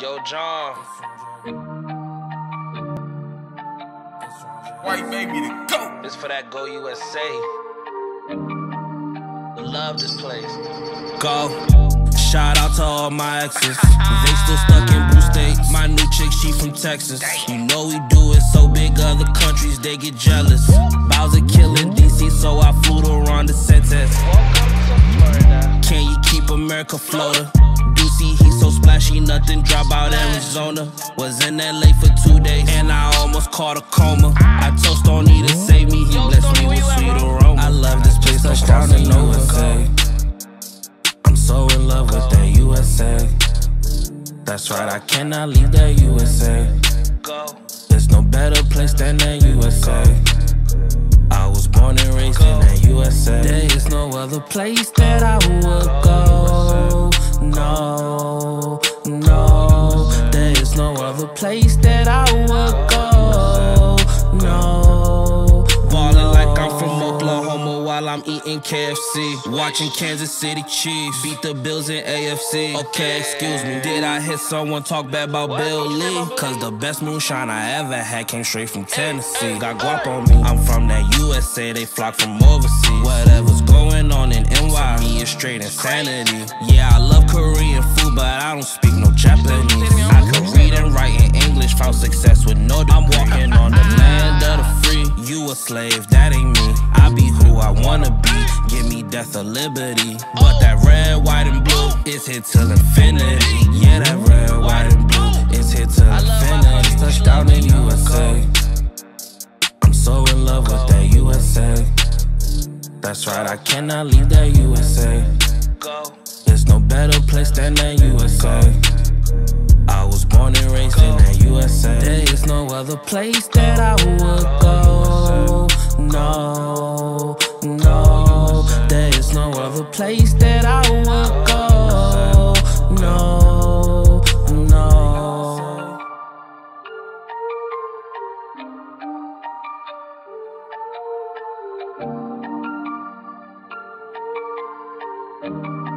Yo, John. White baby to go. This for that Go USA. Love this place. Go. Shout out to all my exes. They still stuck in blue states. My new chick, she from Texas. You know we do it so big, other countries they get jealous. Bowser killing DC, so I flew to Ron DeSantis. Welcome to Florida. Can you keep America floater? Ducey, he so splashy, nothing drop out Arizona. Was in LA for two days, and I almost caught a coma. I toast on E to save me, he blessed me with sweet aroma. I love this place, touchdown in USA. I'm so in love with that USA. That's right, I cannot leave that USA. Go. There's no better place than the USA. I was born and raised in the USA. There is no other place that I would go. No, no. There is no other place that I would go. No. Ballin' like I'm from Oklahoma while I'm eating KFC. Watching Kansas City Chiefs beat the Bills in AFC. Okay, excuse me. Did I hear someone talk bad about Bill Lee? Cause the best moonshine I ever had came straight from Tennessee. Got guap on me. I'm from that USA, they flock from overseas. Whatever's going on in NY, me is straight insanity. Yeah, I love Korean food, but I don't speak no Japanese. I can read and write in English, found success with no degree. I'm walking on the land of the free. You a slave, that ain't me. I be who I wanna be. Give me death or liberty. But that red, white, and blue is here till infinity. Yeah, that red, white, and blue is here till infinity. Touchdown in USA. I'm so in love with that USA. That's right, I cannot leave that USA. Go better place than the USA. I was born and raised in the USA. There is no other place that I would go. No, no. There is no other place that I would go. No, no. no.